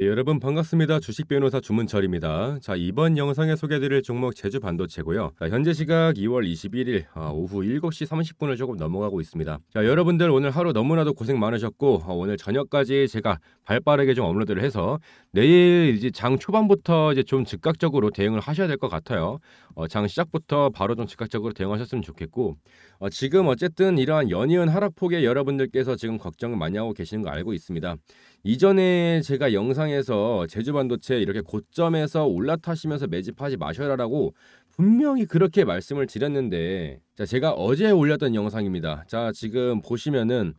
네, 여러분 반갑습니다. 주식 변호사 주문철입니다. 자, 이번 영상에 소개드릴 종목 제주 반도체고요. 자, 현재 시각 2월 21일 아, 오후 7시 30분을 조금 넘어가고 있습니다. 자, 여러분들 오늘 하루 너무나도 고생 많으셨고 어, 오늘 저녁까지 제가 발빠르게 좀 업로드를 해서 내일 이제 장 초반부터 이제 좀 즉각적으로 대응을 하셔야 될 것 같아요. 어, 장 시작부터 바로 좀 즉각적으로 대응하셨으면 좋겠고 어, 지금 어쨌든 이러한 연이은 하락폭에 여러분들께서 지금 걱정을 많이 하고 계시는 거 알고 있습니다. 이전에 제가 영상에서 제주 반도체 이렇게 고점에서 올라타시면서 매집하지 마셔라라고 분명히 그렇게 말씀을 드렸는데 자 제가 어제 올렸던 영상입니다. 자 지금 보시면은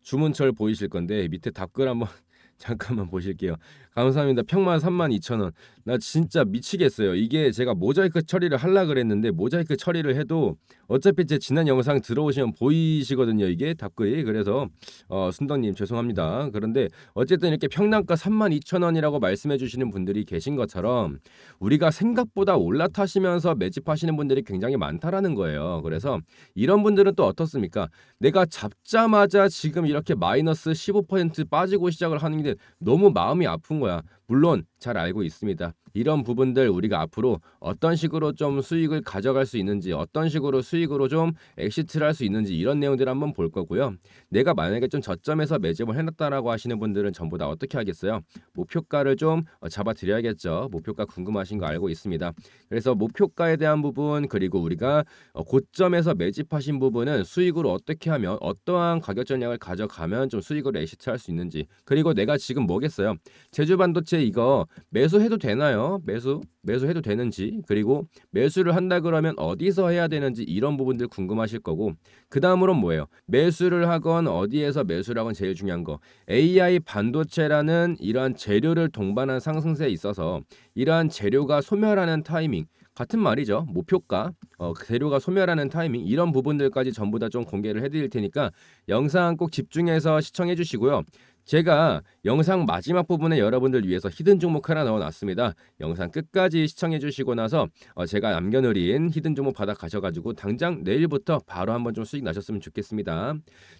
주문철 보이실 건데 밑에 답글 한번 잠깐만 보실게요. 감사합니다. 평만 32,000원. 나 진짜 미치겠어요. 이게 제가 모자이크 처리를 하려 그랬는데 모자이크 처리를 해도 어차피 제 지난 영상 들어오시면 보이시거든요. 이게 답글이. 그래서 어, 순덕님 죄송합니다. 그런데 어쨌든 이렇게 평단가 32,000원이라고 말씀해 주시는 분들이 계신 것처럼 우리가 생각보다 올라타시면서 매집하시는 분들이 굉장히 많다라는 거예요. 그래서 이런 분들은 또 어떻습니까? 내가 잡자마자 지금 이렇게 마이너스 15% 빠지고 시작을 하는 게 너무 마음이 아픈 거예요. 거야. 물론 잘 알고 있습니다. 이런 부분들 우리가 앞으로 어떤 식으로 좀 수익을 가져갈 수 있는지 어떤 식으로 수익으로 좀 exit를 할 수 있는지 이런 내용들을 한번 볼 거고요. 내가 만약에 좀 저점에서 매집을 해놨다라고 하시는 분들은 전부 다 어떻게 하겠어요? 목표가를 좀 어, 잡아드려야겠죠. 목표가 궁금하신 거 알고 있습니다. 그래서 목표가에 대한 부분 그리고 우리가 어, 고점에서 매집하신 부분은 수익으로 어떻게 하면 어떠한 가격 전략을 가져가면 좀 수익으로 엑시트할 수 있는지 그리고 내가 지금 뭐겠어요? 제주 반도체 이거 매수해도 되나요? 매수 매수해도 되는지 그리고 매수를 한다 그러면 어디서 해야 되는지 이런 부분들 궁금하실 거고 그 다음으로는 뭐예요? 매수를 하건 어디에서 매수를 하건 제일 중요한 거 AI 반도체라는 이러한 재료를 동반한 상승세에 있어서 이러한 재료가 소멸하는 타이밍 같은 말이죠. 목표가, 어, 재료가 소멸하는 타이밍 이런 부분들까지 전부 다 좀 공개를 해드릴 테니까 영상 꼭 집중해서 시청해 주시고요. 제가 영상 마지막 부분에 여러분들 위해서 히든 종목 하나 넣어놨습니다. 영상 끝까지 시청해 주시고 나서 어 제가 남겨놓은 히든 종목 받아 가셔가지고 당장 내일부터 바로 한번 좀 수익 나셨으면 좋겠습니다.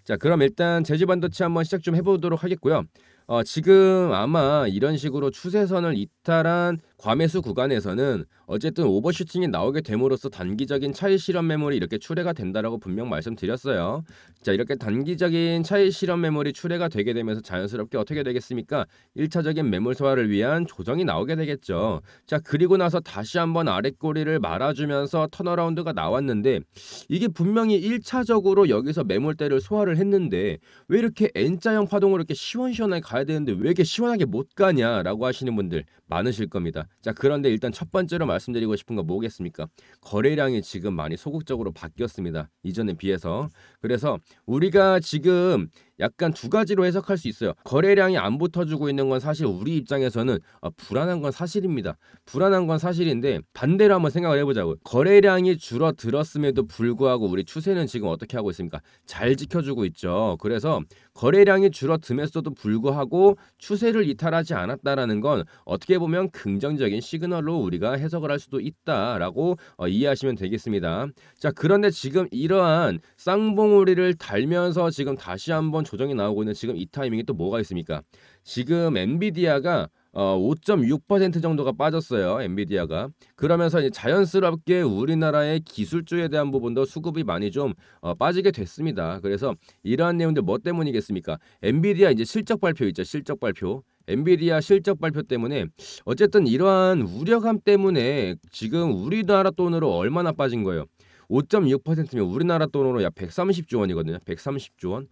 자 그럼 일단 제주반도체 한번 시작 좀 해보도록 하겠고요. 어, 지금 아마 이런 식으로 추세선을 이탈한 과매수 구간에서는 어쨌든 오버슈팅이 나오게 됨으로써 단기적인 차익 실현 매물이 이렇게 출회가 된다라고 분명 말씀드렸어요. 자, 이렇게 단기적인 차익 실현 매물이 출회가 되게 되면서 자연스럽게 어떻게 되겠습니까? 1차적인 매물 소화를 위한 조정이 나오게 되겠죠. 자, 그리고 나서 다시 한번 아랫꼬리를 말아주면서 턴어라운드가 나왔는데 이게 분명히 1차적으로 여기서 매물대를 소화를 했는데 왜 이렇게 N자형 파동으로 이렇게 시원시원하게 가야 되는데 왜 이렇게 시원하게 못 가냐라고 하시는 분들 많으실 겁니다. 자, 그런데 일단 첫 번째로 말씀드리고 싶은 건 뭐겠습니까? 거래량이 지금 많이 소극적으로 바뀌었습니다. 이전에 비해서. 그래서 우리가 지금 약간 두 가지로 해석할 수 있어요. 거래량이 안 붙어주고 있는 건 사실 우리 입장에서는 아, 불안한 건 사실입니다. 불안한 건 사실인데 반대로 한번 생각을 해보자고. 거래량이 줄어들었음에도 불구하고 우리 추세는 지금 어떻게 하고 있습니까? 잘 지켜주고 있죠. 그래서 거래량이 줄어듦에도 불구하고 추세를 이탈하지 않았다라는 건 어떻게 보면 긍정적인 시그널로 우리가 해석을 할 수도 있다라고 어, 이해하시면 되겠습니다. 자 그런데 지금 이러한 쌍봉우리를 달면서 지금 다시 한번 조정이 나오고 있는 지금 이 타이밍이 또 뭐가 있습니까? 지금 엔비디아가 어, 5.6% 정도가 빠졌어요. 엔비디아가. 그러면서 이제 자연스럽게 우리나라의 기술주에 대한 부분도 수급이 많이 좀 어, 빠지게 됐습니다. 그래서 이러한 내용들 뭐 때문이겠습니까? 엔비디아 이제 실적 발표 있죠. 실적 발표. 엔비디아 실적 발표 때문에 어쨌든 이러한 우려감 때문에 지금 우리나라 돈으로 얼마나 빠진 거예요? 5.6%면 우리나라 돈으로 약 130조 원이거든요. 130조 원.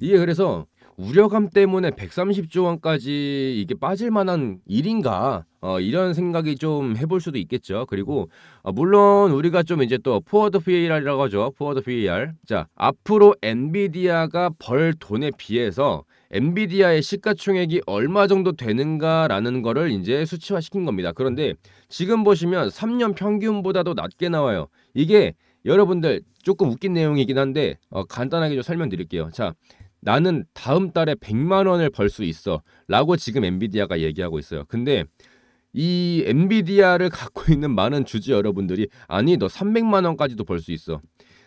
이게 그래서 우려감 때문에 130조 원까지 이게 빠질 만한 일인가? 어, 이런 생각이 좀 해볼 수도 있겠죠. 그리고 어, 물론 우리가 좀 이제 또 forward PER이라고 하죠. forward PER. 자, 앞으로 엔비디아가 벌 돈에 비해서 엔비디아의 시가총액이 얼마 정도 되는가라는 거를 이제 수치화시킨 겁니다. 그런데 지금 보시면 3년 평균보다도 낮게 나와요. 이게 여러분들 조금 웃긴 내용이긴 한데 어, 간단하게 좀 설명드릴게요. 자, 나는 다음 달에 100만 원을 벌 수 있어. 라고 지금 엔비디아가 얘기하고 있어요. 근데 이 엔비디아를 갖고 있는 많은 주주 여러분들이 아니 너 300만 원까지도 벌 수 있어.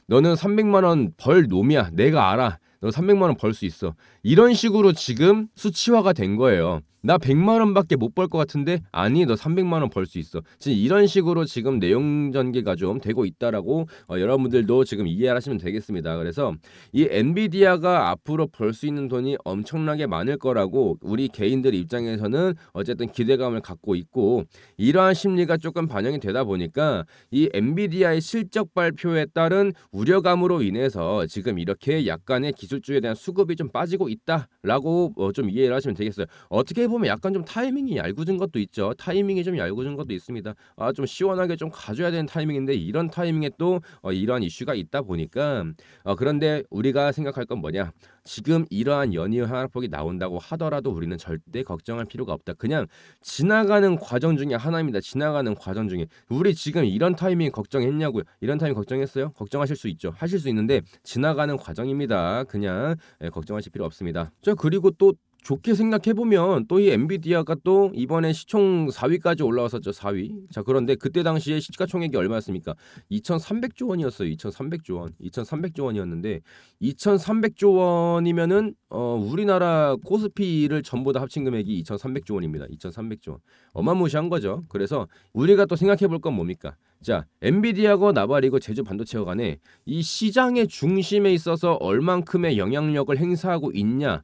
너는 300만 원 벌 놈이야. 내가 알아. 너 300만 원 벌 수 있어. 이런 식으로 지금 수치화가 된 거예요. 나 100만 원밖에 못 벌 것 같은데 아니 너 300만 원 벌 수 있어. 지금 이런 식으로 지금 내용 전개가 좀 되고 있다라고 어, 여러분들도 지금 이해하시면 되겠습니다. 그래서 이 엔비디아가 앞으로 벌 수 있는 돈이 엄청나게 많을 거라고 우리 개인들 입장에서는 어쨌든 기대감을 갖고 있고 이러한 심리가 조금 반영이 되다 보니까 이 엔비디아의 실적 발표에 따른 우려감으로 인해서 지금 이렇게 약간의 기술주에 대한 수급이 좀 빠지고 있다라고 어, 좀 이해를 하시면 되겠어요. 어떻게 보면 약간 좀 타이밍이 얄궂은 것도 있죠. 타이밍이 좀 얄궂은 것도 있습니다. 아 좀 시원하게 좀 가져야 되는 타이밍인데 이런 타이밍에 또 어, 이러한 이슈가 있다 보니까 어, 그런데 우리가 생각할 건 뭐냐? 지금 이러한 연이어 하락폭이 나온다고 하더라도 우리는 절대 걱정할 필요가 없다. 그냥 지나가는 과정 중에 하나입니다. 지나가는 과정 중에 우리 지금 이런 타이밍 걱정했냐고요? 이런 타이밍 걱정했어요? 걱정하실 수 있죠. 하실 수 있는데 지나가는 과정입니다. 그냥 예, 걱정하실 필요 없습니다. 자 그리고 또 좋게 생각해 보면 또 이 엔비디아가 또 이번에 시총 4위까지 올라왔었죠 4위. 자 그런데 그때 당시에 시가총액이 얼마였습니까? 2,300조 원이었어요. 2,300조 원. 2,300조 원이었는데 2,300조 원이면은 어 우리나라 코스피를 전부 다 합친 금액이 2,300조 원입니다. 2,300조 원. 어마무시한 거죠. 그래서 우리가 또 생각해 볼 건 뭡니까? 자, 엔비디아고 나발이고 제주 반도체와 간에 이 시장의 중심에 있어서 얼만큼의 영향력을 행사하고 있냐?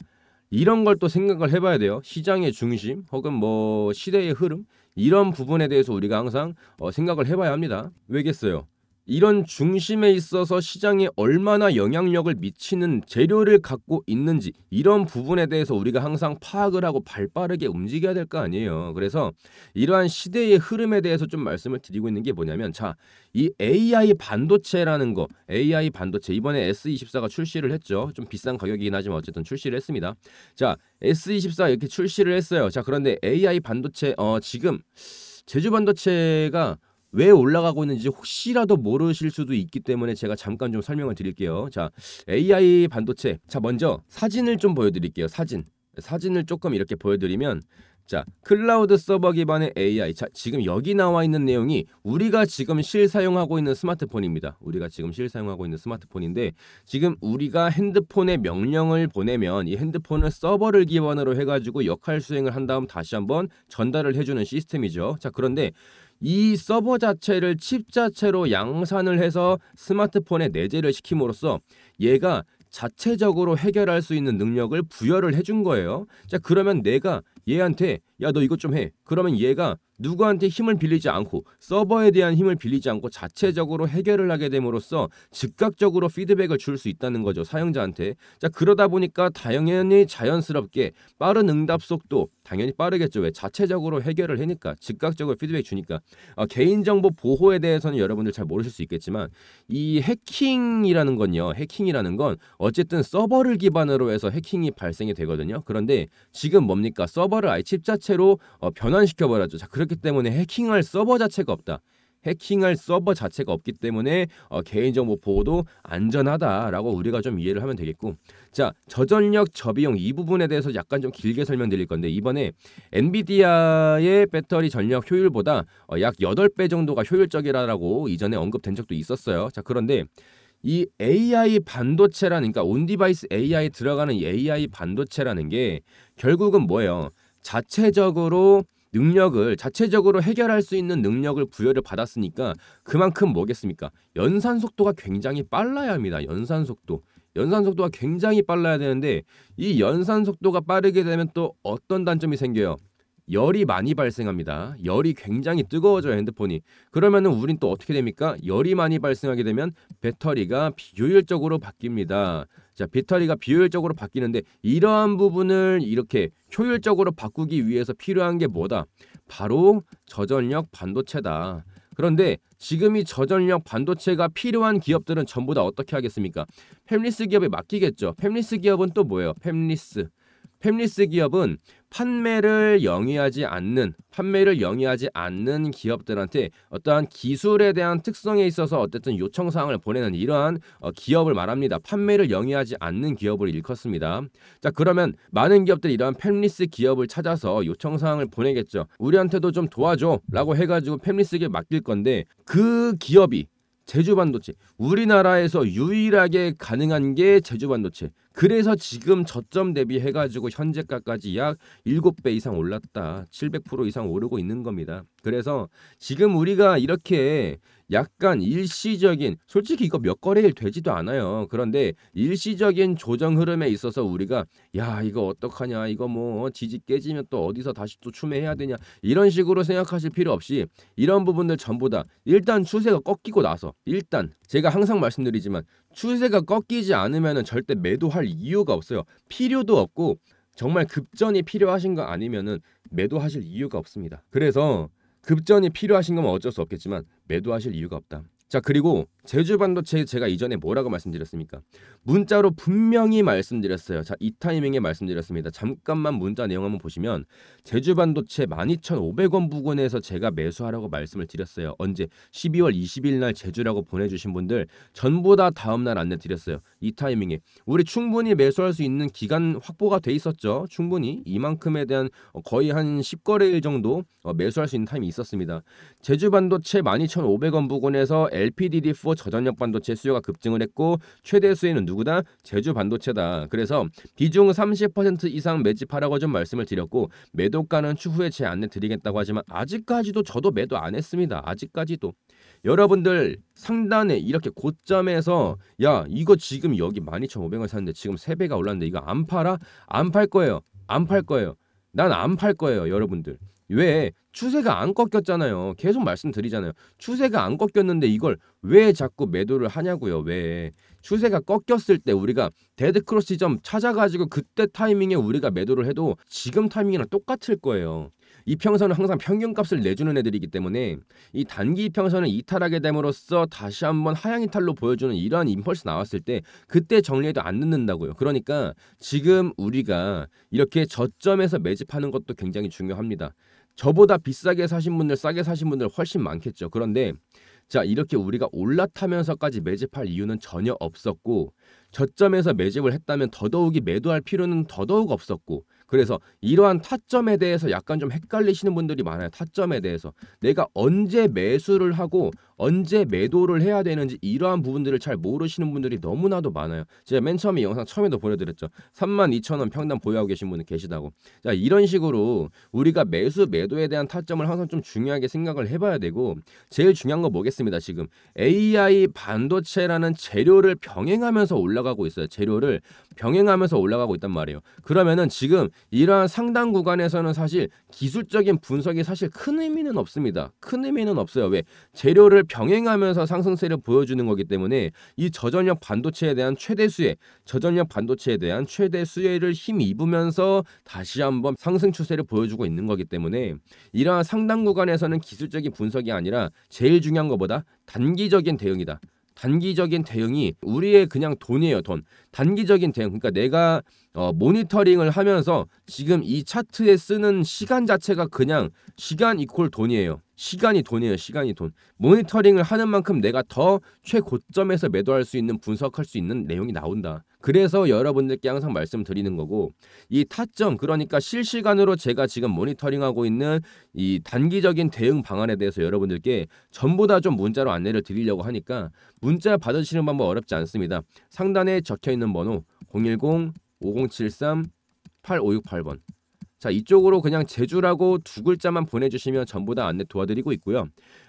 이런 걸 또 생각을 해봐야 돼요. 시장의 중심 혹은 뭐 시대의 흐름 이런 부분에 대해서 우리가 항상 어, 생각을 해봐야 합니다. 왜겠어요? 이런 중심에 있어서 시장에 얼마나 영향력을 미치는 재료를 갖고 있는지 이런 부분에 대해서 우리가 항상 파악을 하고 발빠르게 움직여야 될 거 아니에요. 그래서 이러한 시대의 흐름에 대해서 좀 말씀을 드리고 있는 게 뭐냐면 자, 이 AI 반도체라는 거, AI 반도체 이번에 S24가 출시를 했죠. 좀 비싼 가격이긴 하지만 어쨌든 출시를 했습니다. 자, S24 이렇게 출시를 했어요. 자, 그런데 AI 반도체 어 지금 제주 반도체가 왜 올라가고 있는지 혹시라도 모르실 수도 있기 때문에 제가 잠깐 좀 설명을 드릴게요. 자, AI 반도체. 자, 먼저 사진을 좀 보여드릴게요. 사진. 사진을 조금 이렇게 보여드리면 자, 클라우드 서버 기반의 AI. 자, 지금 여기 나와 있는 내용이 우리가 지금 실 사용하고 있는 스마트폰입니다. 우리가 지금 실 사용하고 있는 스마트폰인데 지금 우리가 핸드폰에 명령을 보내면 이 핸드폰은 서버를 기반으로 해가지고 역할 수행을 한 다음 다시 한번 전달을 해주는 시스템이죠. 자, 그런데 이 서버 자체를 칩 자체로 양산을 해서 스마트폰에 내재를 시킴으로써 얘가 자체적으로 해결할 수 있는 능력을 부여를 해준 거예요. 자, 그러면 내가 얘한테 야 너 이것 좀 해. 그러면 얘가 누구한테 힘을 빌리지 않고 서버에 대한 힘을 빌리지 않고 자체적으로 해결을 하게 됨으로써 즉각적으로 피드백을 줄 수 있다는 거죠 사용자한테. 자 그러다 보니까 당연히 자연스럽게 빠른 응답 속도 당연히 빠르겠죠. 왜? 자체적으로 해결을 하니까 즉각적으로 피드백 주니까. 어, 개인정보 보호에 대해서는 여러분들 잘 모르실 수 있겠지만 이 해킹이라는 건요 해킹이라는 건 어쨌든 서버를 기반으로 해서 해킹이 발생이 되거든요. 그런데 지금 뭡니까? 서버를 아예 칩 자체 로 어, 변환시켜 버렸죠. 자 그렇기 때문에 해킹할 서버 자체가 없다. 해킹할 서버 자체가 없기 때문에 어, 개인정보 보호도 안전하다라고 우리가 좀 이해를 하면 되겠고. 자 저전력 저비용 이 부분에 대해서 약간 좀 길게 설명드릴 건데 이번에 엔비디아의 배터리 전력 효율보다 어, 약 8배 정도가 효율적이라고 이전에 언급된 적도 있었어요. 자 그런데 이 AI 반도체라는 그러니까 on-device AI 들어가는 이 AI 반도체라는 게 결국은 뭐예요 자체적으로 능력을 자체적으로 해결할 수 있는 능력을 부여를 받았으니까 그만큼 뭐겠습니까? 연산 속도가 굉장히 빨라야 합니다. 연산 속도. 연산 속도가 굉장히 빨라야 되는데 이 연산 속도가 빠르게 되면 또 어떤 단점이 생겨요? 열이 많이 발생합니다. 열이 굉장히 뜨거워져요 핸드폰이. 그러면은 우린 또 어떻게 됩니까? 열이 많이 발생하게 되면 배터리가 비효율적으로 바뀝니다. 자, 배터리가 비효율적으로 바뀌는데 이러한 부분을 이렇게 효율적으로 바꾸기 위해서 필요한 게 뭐다? 바로 저전력 반도체다. 그런데 지금 이 저전력 반도체가 필요한 기업들은 전부 다 어떻게 하겠습니까? 팹리스 기업에 맡기겠죠. 팹리스 기업은 또 뭐예요? 팹리스. 팹리스 기업은 판매를 영위하지 않는 판매를 영위하지 않는 기업들한테 어떠한 기술에 대한 특성에 있어서 어쨌든 요청 사항을 보내는 이러한 어, 기업을 말합니다. 판매를 영위하지 않는 기업을 일컫습니다. 자 그러면 많은 기업들이 이러한 팹리스 기업을 찾아서 요청 사항을 보내겠죠. 우리한테도 좀 도와줘라고 해가지고 팹리스에게 맡길 건데 그 기업이 제주 반도체 우리나라에서 유일하게 가능한 게 제주 반도체 그래서 지금 저점 대비 해 가지고 현재가까지 약 7배 이상 올랐다. 700% 이상 오르고 있는 겁니다. 그래서 지금 우리가 이렇게 약간 일시적인 솔직히 이거 몇 거래일 되지도 않아요. 그런데 일시적인 조정 흐름에 있어서 우리가 야 이거 어떡하냐 이거 뭐 지지 깨지면 또 어디서 다시 또 추매해야 되냐 이런 식으로 생각하실 필요 없이 이런 부분들 전부 다 일단 추세가 꺾이고 나서 일단 제가 항상 말씀드리지만 추세가 꺾이지 않으면 절대 매도할 이유가 없어요. 필요도 없고 정말 급전이 필요하신 거 아니면은 매도하실 이유가 없습니다. 그래서 급전이 필요하신 거면 어쩔 수 없겠지만 매도하실 이유가 없다. 자 그리고 제주 반도체 제가 이전에 뭐라고 말씀드렸습니까? 문자로 분명히 말씀드렸어요. 자 이 타이밍에 말씀드렸습니다. 잠깐만 문자 내용 한번 보시면 제주 반도체 12,500원 부근에서 제가 매수하라고 말씀을 드렸어요. 언제 12월 20일 날 제주라고 보내주신 분들 전부 다 다음 날 안내 드렸어요. 이 타이밍에 우리 충분히 매수할 수 있는 기간 확보가 돼 있었죠. 충분히 이만큼에 대한 거의 한 10거래일 정도 어, 매수할 수 있는 타임이 있었습니다. 제주 반도체 12,500원 부근에서 LPDD4 저전력 반도체 수요가 급증을 했고 최대 수혜는 누구다? 제주 반도체다. 그래서 비중 30% 이상 매집하라고 좀 말씀을 드렸고 매도가는 추후에 제 안내 드리겠다고 하지만 아직까지도 저도 매도 안 했습니다. 아직까지도 여러분들 상단에 이렇게 고점에서 야 이거 지금 여기 12,500원 샀는데 지금 3배가 올랐는데 이거 안 팔아? 안 팔 거예요. 안 팔 거예요. 난 안 팔 거예요, 여러분들. 왜 추세가 안 꺾였잖아요. 계속 말씀드리잖아요. 추세가 안 꺾였는데 이걸 왜 자꾸 매도를 하냐고요. 왜 추세가 꺾였을 때 우리가 데드 크로스 지점 찾아가지고 그때 타이밍에 우리가 매도를 해도 지금 타이밍이랑 똑같을 거예요. 이평선은 항상 평균값을 내주는 애들이기 때문에 이 단기 이평선을 이탈하게 됨으로써 다시 한번 하향 이탈로 보여주는 이러한 임펄스 나왔을 때 그때 정리해도 안 늦는다고요. 그러니까 지금 우리가 이렇게 저점에서 매집하는 것도 굉장히 중요합니다. 저보다 비싸게 사신 분들, 싸게 사신 분들 훨씬 많겠죠. 그런데 자 이렇게 우리가 올라타면서까지 매집할 이유는 전혀 없었고 저점에서 매집을 했다면 더더욱이 매도할 필요는 더더욱 없었고 그래서 이러한 타점에 대해서 약간 좀 헷갈리시는 분들이 많아요. 타점에 대해서 내가 언제 매수를 하고 언제 매도를 해야 되는지 이러한 부분들을 잘 모르시는 분들이 너무나도 많아요. 제가 맨 처음에 영상 처음에도 보여드렸죠. 32,000원 평당 보유하고 계신 분이 계시다고. 자 이런 식으로 우리가 매수 매도에 대한 타점을 항상 좀 중요하게 생각을 해봐야 되고 제일 중요한 거 뭐겠습니다. 지금 AI 반도체라는 재료를 병행하면서 올라가고 있어요. 재료를 병행하면서 올라가고 있단 말이에요. 그러면은 지금 이러한 상당 구간에서는 사실 기술적인 분석이 사실 큰 의미는 없습니다. 큰 의미는 없어요. 왜? 재료를 병행하면서 상승세를 보여주는 거기 때문에 이 저전력 반도체에 대한 최대 수혜, 저전력 반도체에 대한 최대 수혜를 힘입으면서 다시 한번 상승 추세를 보여주고 있는 거기 때문에 이러한 상당 구간에서는 기술적인 분석이 아니라 제일 중요한 것보다 단기적인 대응이다. 단기적인 대응이 우리의 그냥 돈이에요, 돈. 단기적인 대응. 그러니까 내가 어, 모니터링을 하면서 지금 이 차트에 쓰는 시간 자체가 그냥 시간 이퀄 돈이에요. 시간이 돈이에요. 시간이 돈. 모니터링을 하는 만큼 내가 더 최고점에서 매도할 수 있는 분석할 수 있는 내용이 나온다. 그래서 여러분들께 항상 말씀드리는 거고 이 타점 그러니까 실시간으로 제가 지금 모니터링하고 있는 이 단기적인 대응 방안에 대해서 여러분들께 전부 다 좀 문자로 안내를 드리려고 하니까 문자 받으시는 방법 어렵지 않습니다. 상단에 적혀 있는 번호 010 5073 8568번. 자, 이쪽으로 그냥 제주라고 두 글자만 보내주시면 전부 다 안내 도와드리고 있고요.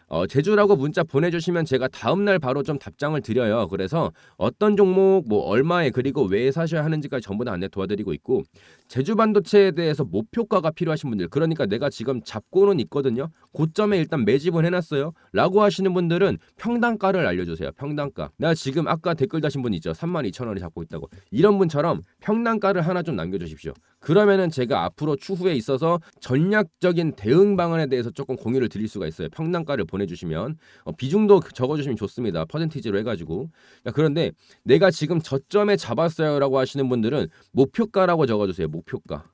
어, 제주라고 문자 보내주시면 제가 다음날 바로 좀 답장을 드려요. 그래서 어떤 종목, 뭐 얼마에 그리고 왜 사셔야 하는지까지 전부 다 안내 도와드리고 있고 제주 반도체에 대해서 목표가가 필요하신 분들, 그러니까 내가 지금 잡고는 있거든요. 고점에 일단 매집을 해놨어요. 라고 하시는 분들은 평단가를 알려주세요. 평단가. 나 지금 아까 댓글 다신 분 있죠. 32,000원에 잡고 있다고. 이런 분처럼 평단가를 하나 좀 남겨주십시오. 그러면은 제가 앞으로 추후에 있어서 전략적인 대응 방안에 대해서 조금 공유를 드릴 수가 있어요. 평단가를 보 내주시면 어, 비중도 적어주시면 좋습니다. 퍼센티지로 해가지고. 그런데 내가 지금 저점에 잡았어요라고 하시는 분들은 목표가라고 적어주세요. 목표가.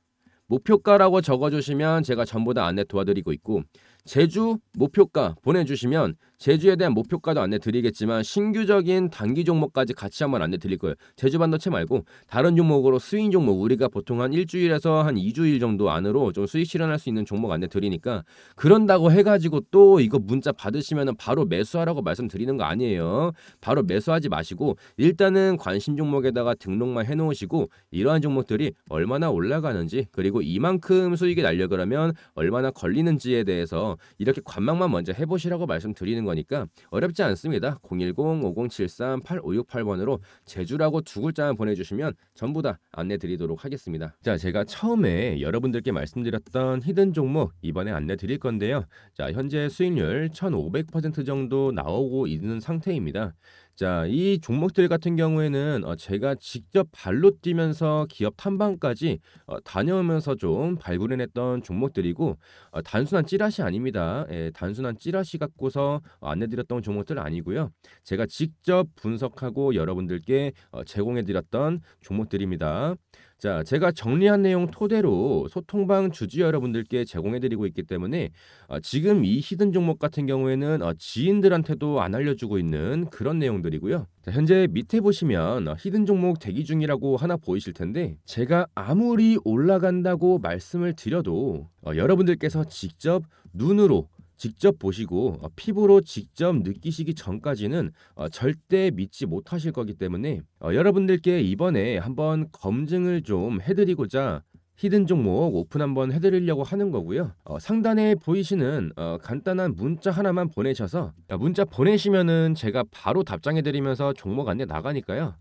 목표가라고 적어주시면 제가 전부 다 안내 도와드리고 있고 제주 목표가 보내주시면 제주에 대한 목표가도 안내 드리겠지만 신규적인 단기 종목까지 같이 한번 안내 드릴 거예요. 제주 반도체 말고 다른 종목으로 스윙 종목 우리가 보통 한 일주일에서 한 2주일 정도 안으로 좀 수익 실현할 수 있는 종목 안내 드리니까 그런다고 해가지고 또 이거 문자 받으시면은 바로 매수하라고 말씀드리는 거 아니에요. 바로 매수하지 마시고 일단은 관심 종목에다가 등록만 해놓으시고 이러한 종목들이 얼마나 올라가는지 그리고 이만큼 수익이 날려 그러면 얼마나 걸리는지에 대해서 이렇게 관망만 먼저 해보시라고 말씀드리는 거 니까 어렵지 않습니다. 010-5073-8568번으로 제주라고 두 글자만 보내주시면 전부 다 안내 드리도록 하겠습니다. 자, 제가 처음에 여러분들께 말씀드렸던 히든 종목 이번에 안내 드릴 건데요. 자, 현재 수익률 1,500% 정도 나오고 있는 상태입니다. 자, 이 종목들 같은 경우에는 어, 제가 직접 발로 뛰면서 기업 탐방까지 어, 다녀오면서 좀 발굴해냈던 종목들이고 어, 단순한 찌라시 아닙니다. 예, 단순한 찌라시 갖고서 어, 안내드렸던 종목들 아니고요. 제가 직접 분석하고 여러분들께 어, 제공해드렸던 종목들입니다. 자, 제가 정리한 내용 토대로 소통방 주주 여러분들께 제공해드리고 있기 때문에 어, 지금 이 hidden 종목 같은 경우에는 어, 지인들한테도 안 알려주고 있는 그런 내용들이고요. 자, 현재 밑에 보시면 어, hidden 종목 대기 중이라고 하나 보이실 텐데 제가 아무리 올라간다고 말씀을 드려도 어, 여러분들께서 직접 눈으로 직접 보시고 어, 피부로 직접 느끼시기 전까지는 어, 절대 믿지 못하실 거기 때문에 어, 여러분들께 이번에 한번 검증을 좀 해드리고자 hidden 종목 오픈 한번 해드리려고 하는 거고요. 어, 상단에 보이시는 어, 간단한 문자 하나만 보내셔서 어, 문자 보내시면은 제가 바로 답장해드리면서 종목 안내 나가니까요.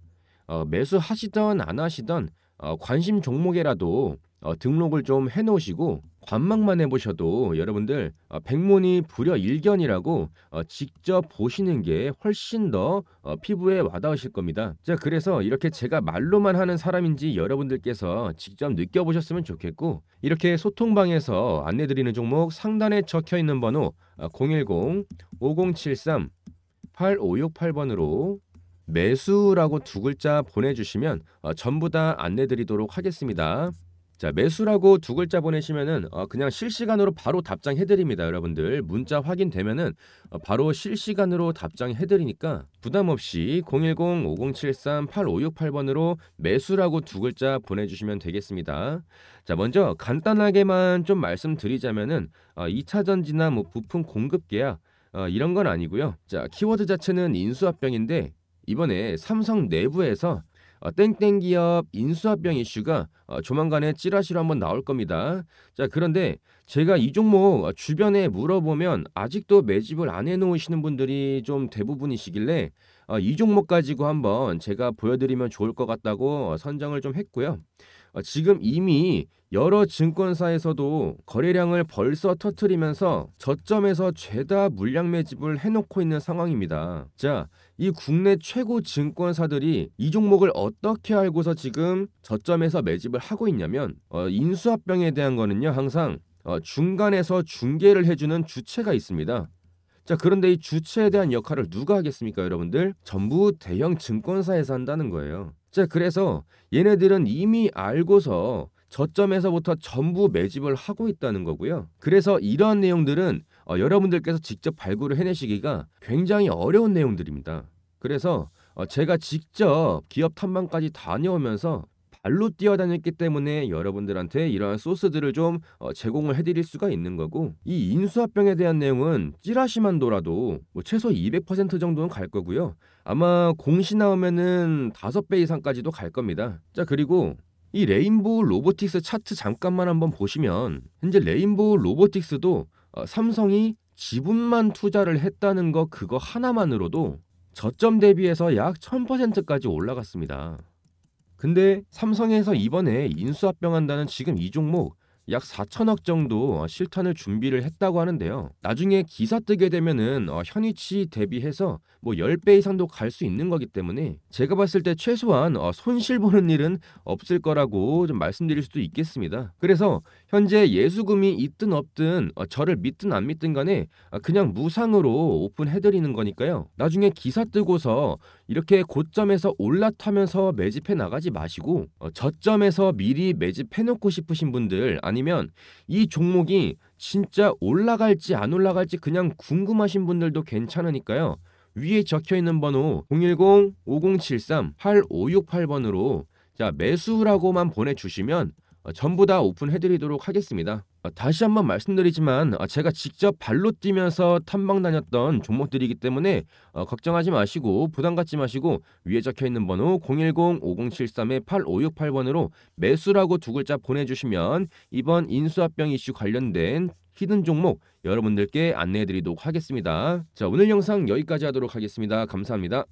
어, 매수하시던 안 하시던 어, 관심 종목에라도 어, 등록을 좀 해놓으시고 관망만 해보셔도 여러분들 어, 백문이 불여 일견이라고 어, 직접 보시는 게 훨씬 더 어, 피부에 와닿으실 겁니다. 자 그래서 이렇게 제가 말로만 하는 사람인지 여러분들께서 직접 느껴보셨으면 좋겠고 이렇게 소통방에서 안내드리는 종목 상단에 적혀 있는 번호 010-5073-8568번으로 매수라고 두 글자 보내주시면 어, 전부 다 안내드리도록 하겠습니다. 자 매수라고 두 글자 보내시면은 어, 그냥 실시간으로 바로 답장해드립니다 여러분들. 문자 확인되면은 어, 바로 실시간으로 답장해드리니까 부담 없이 010-5073-8568번으로 매수라고 두 글자 보내주시면 되겠습니다. 자 먼저 간단하게만 좀 말씀드리자면은 어, 2차 전지나 뭐 부품 공급 계약 어, 이런 건 아니고요. 자 키워드 자체는 인수합병인데 이번에 삼성 내부에서 어, 땡땡 기업 인수합병 이슈가 어, 조만간에 찌라시로 한번 나올 겁니다. 자 그런데 제가 이 종목 어, 주변에 물어보면 아직도 매집을 안 해놓으시는 분들이 좀 대부분이시길래 어, 이 종목 가지고 한번 제가 보여드리면 좋을 것 같다고 어, 선정을 좀 했고요. 어, 지금 이미 여러 증권사에서도 거래량을 벌써 터트리면서 저점에서 죄다 물량 매집을 해놓고 있는 상황입니다. 자, 이 국내 최고 증권사들이 이 종목을 어떻게 알고서 지금 저점에서 매집을 하고 있냐면 어, 인수합병에 대한 거는요 항상 어, 중간에서 중개를 해주는 주체가 있습니다. 자 그런데 이 주체에 대한 역할을 누가 하겠습니까 여러분들? 전부 대형 증권사에서 한다는 거예요. 자 그래서 얘네들은 이미 알고서 저점에서부터 전부 매집을 하고 있다는 거고요. 그래서 이러한 내용들은 어, 여러분들께서 직접 발굴을 해내시기가 굉장히 어려운 내용들입니다. 그래서 어, 제가 직접 기업 탐방까지 다녀오면서 발로 뛰어다녔기 때문에 여러분들한테 이러한 소스들을 좀 어, 제공을 해드릴 수가 있는 거고 이 인수합병에 대한 내용은 찌라시만 돌아도 뭐 최소 200% 정도는 갈 거고요. 아마 공시 나오면은 다섯 배 이상까지도 갈 겁니다. 자 그리고 이 레인보우 로보틱스 차트 잠깐만 한번 보시면 현재 레인보우 로보틱스도 어, 삼성이 지분만 투자를 했다는 거 그거 하나만으로도 저점 대비해서 약 1000%까지 올라갔습니다. 근데 삼성에서 이번에 인수합병한다는 지금 이 종목 약 4천억 정도 실탄을 준비를 했다고 하는데요. 나중에 기사 뜨게 되면은 어, 현위치 대비해서 뭐 10배 이상도 갈 수 있는 거기 때문에 제가 봤을 때 최소한 어, 손실 보는 일은 없을 거라고 좀 말씀드릴 수도 있겠습니다. 그래서 현재 예수금이 있든 없든 어, 저를 믿든 안 믿든 간에 어, 그냥 무상으로 오픈해드리는 거니까요. 나중에 기사 뜨고서 이렇게 고점에서 올라타면서 매집해 나가지 마시고 어, 저점에서 미리 매집해 놓고 싶으신 분들 아니면 이 종목이 진짜 올라갈지 안 올라갈지 그냥 궁금하신 분들도 괜찮으니까요. 위에 적혀 있는 번호 010-5073-8568번으로 자 매수라고만 보내주시면 어, 전부 다 오픈해드리도록 하겠습니다. 어, 다시 한번 말씀드리지만 어, 제가 직접 발로 뛰면서 탐방 다녔던 종목들이기 때문에 어, 걱정하지 마시고 부담 갖지 마시고 위에 적혀 있는 번호 010-5073-8568번으로 매수라고 두 글자 보내주시면 이번 인수합병 이슈 관련된 히든 종목 여러분들께 안내해드리도록 하겠습니다. 자 오늘 영상 여기까지 하도록 하겠습니다. 감사합니다.